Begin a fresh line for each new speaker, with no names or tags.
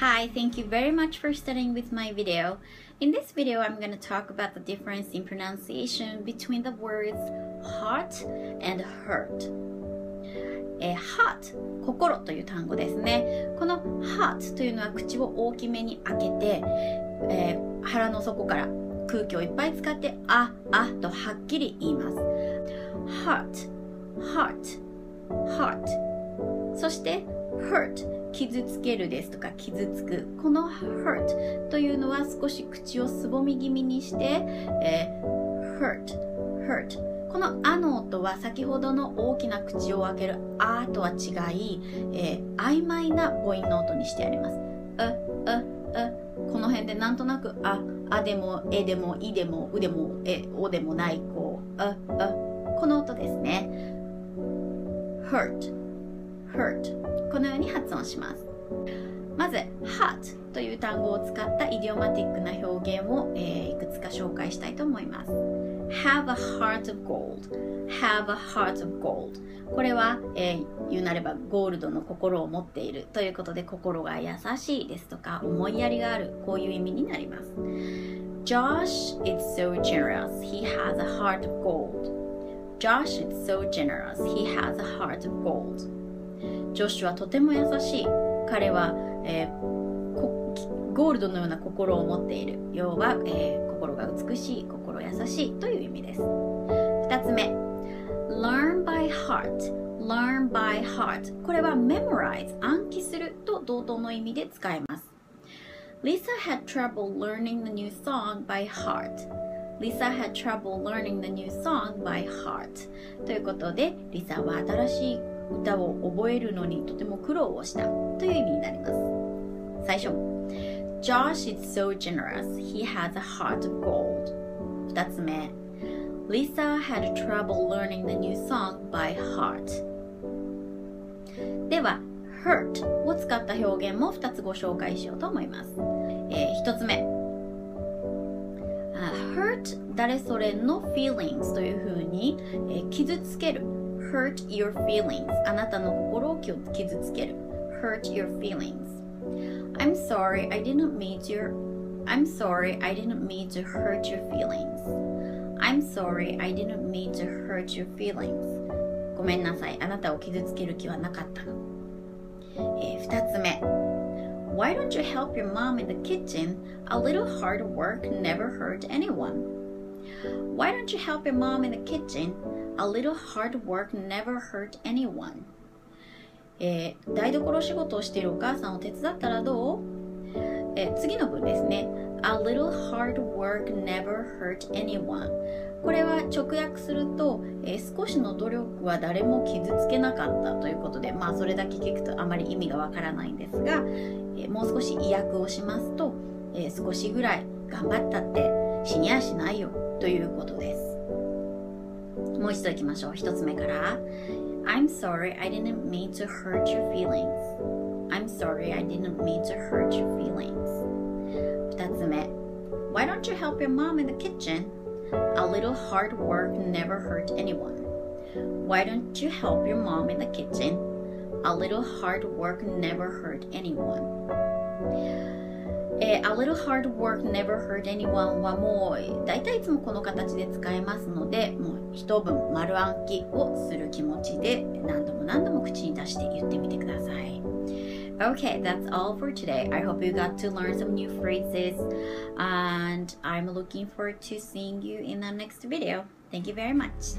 Hi, thank you very much for studying with my video. In this video, I'm going to talk about the difference in pronunciation between the words heart and hurt。え、heart 心という単語ですねこの heart というのは口を大きめに開けて、えー、腹の底から空気をいっぱい使ってああとはっきり言います heart heart heart そして hurt 傷つけるですとか傷つく。この hurt というのは少し口をすぼみ気味にして、えー、hurt hurt この「あ」の音は先ほどの大きな口を開ける「あ」とは違い、えー、曖昧な母音の音にしてあります。う、う、う。この辺でなんとなく「あ」「あ」でも「え」でも「い」でも「う」でも「え」「お」でもないこう「う、う」この音ですね。hurt hurt このように発音します。まず hot という単語を使ったイディオマティックな表現を、えー、いくつか紹介したいと思います。have a heart of gold have a heart of gold これは、えー、言うなればゴールドの心を持っているということで心が優しいですとか思いやりがあるこういう意味になります。Josh is so generous. He has a heart of gold. Josh is so generous. He has a heart of gold. ジョシュはとても優しい。彼は、えー、ゴールドのような心を持っている。要は、えー、心が美しい、心優しいという意味です。2つ目。learn by heart. learn by heart. これは memorize 暗記すると同等の意味で使えます。Lisa had trouble learning the new song by heart. Lisa had trouble learning the new song by heart ということでリサは新しい歌を覚えるのにとても苦労をしたという意味になります最初 Josh is so generous he has a heart of gold 二つ目 Lisa had trouble learning the new song by heart では hurt を使った表現も2つご紹介しようと思います、えー、1つ目 hurt 誰それの feelings というふうに、えー、傷つける hurt your feelings あなたの心を傷つける hurt your feelings I'm sorry I didn't mean to I'm sorry I didn't mean to hurt your feelings I'm sorry I didn't mean to hurt your feelings ごめんなさいあなたを傷つける気はなかったの、えー、2つ目 Why don't you help your mom in the kitchen? A little hard work never hurt anyone. Why don't you help your mom in the kitchen? A little hard work never hurt anyone. えー、台所仕事をしているお母さんを手伝ったらどう、えー、次の文ですね。A little hard work never hurt anyone. これは直訳すると、えー、少しの努力は誰も傷つけなかったということで、まあそれだけ聞くとあまり意味がわからないんですが、えー、もう少し意訳をしますと、えー、少しぐらい頑張ったって死にやしないよということです。もう一度行きましょう。一つ目から。I'm sorry, I didn't mean to hurt your feelings. I'm sorry, I didn't mean to hurt your feelings. 二つ目。Why don't you help your mom in the kitchen? A little hard work never hurt anyone. Why don't you help your mom in the kitchen? A little hard work never hurt anyone. えー、A little hard work never hurt anyone はもう大体いつもこの形で使えますのでもう一文丸暗記をする気持ちで何度も何度も口に出して言ってみてください。Okay, that's all for today. I hope you got to learn some new phrases and I'm looking forward to seeing you in the next video. Thank you very much.